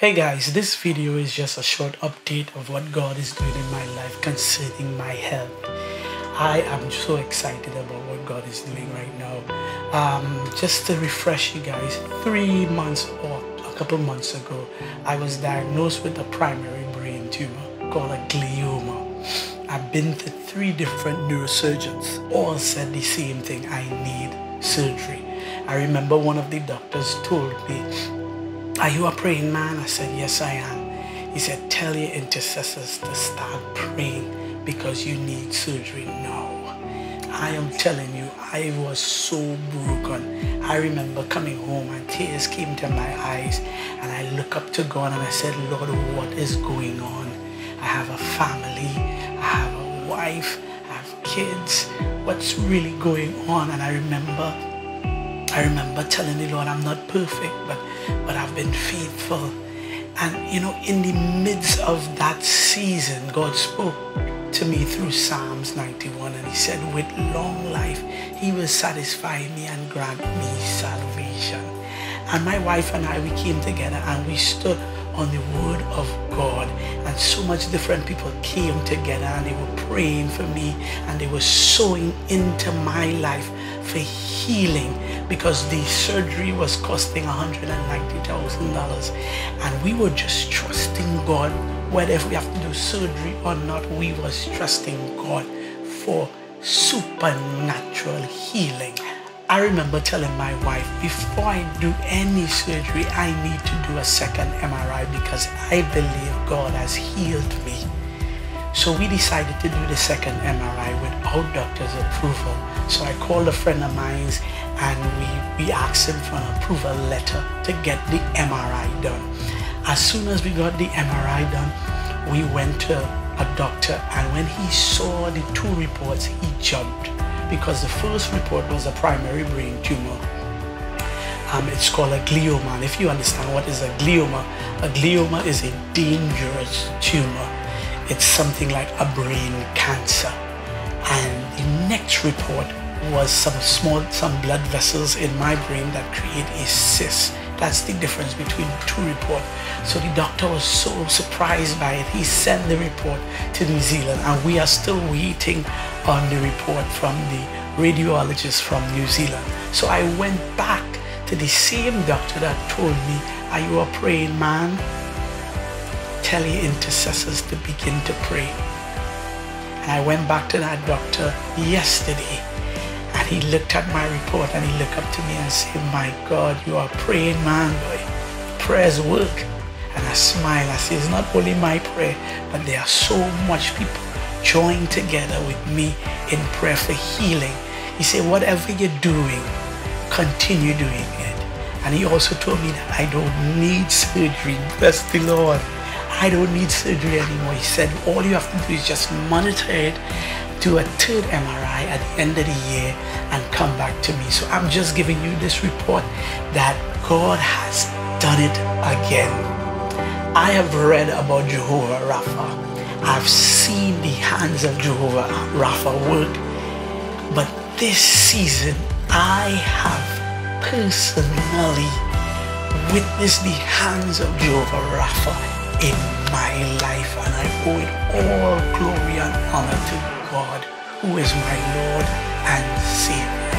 Hey guys, this video is just a short update of what God is doing in my life concerning my health. I am so excited about what God is doing right now. Um, just to refresh you guys, three months or a couple months ago, I was diagnosed with a primary brain tumor called a glioma. I've been to three different neurosurgeons, all said the same thing I need surgery. I remember one of the doctors told me are you a praying man? I said, Yes, I am. He said, Tell your intercessors to start praying because you need surgery now. I am telling you, I was so broken. I remember coming home and tears came to my eyes and I looked up to God and I said, Lord, what is going on? I have a family, I have a wife, I have kids. What's really going on? And I remember I remember telling the Lord, I'm not perfect, but, but I've been faithful. And, you know, in the midst of that season, God spoke to me through Psalms 91 and he said, with long life, he will satisfy me and grant me salvation. And my wife and I, we came together and we stood on the word of God. And so much different people came together and they were praying for me and they were sowing into my life for healing because the surgery was costing $190,000 and we were just trusting God whether if we have to do surgery or not we was trusting God for supernatural healing I remember telling my wife, before I do any surgery, I need to do a second MRI because I believe God has healed me. So we decided to do the second MRI without doctor's approval. So I called a friend of mine and we, we asked him for an approval letter to get the MRI done. As soon as we got the MRI done, we went to a doctor and when he saw the two reports, he jumped because the first report was a primary brain tumor. Um, it's called a glioma. And if you understand what is a glioma, a glioma is a dangerous tumor. It's something like a brain cancer. And the next report was some small, some blood vessels in my brain that create a cyst. That's the difference between two reports. So the doctor was so surprised by it. He sent the report to New Zealand and we are still waiting on the report from the radiologist from New Zealand. So I went back to the same doctor that told me, are you a praying man? Tell your intercessors to begin to pray. And I went back to that doctor yesterday he looked at my report and he looked up to me and said, my God, you are praying man, boy. Prayers work. And I smile. I say, it's not only my prayer, but there are so much people join together with me in prayer for healing. He said, whatever you're doing, continue doing it. And he also told me that I don't need surgery. Bless the Lord. I don't need surgery anymore. He said, all you have to do is just monitor it, do a third MRI at the end of the year and come back to me. So I'm just giving you this report that God has done it again. I have read about Jehovah Rapha I've seen the hands of Jehovah Rapha work. But this season, I have personally witnessed the hands of Jehovah Rapha in my life. And I owe it all glory and honor to God, who is my Lord and Savior.